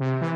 you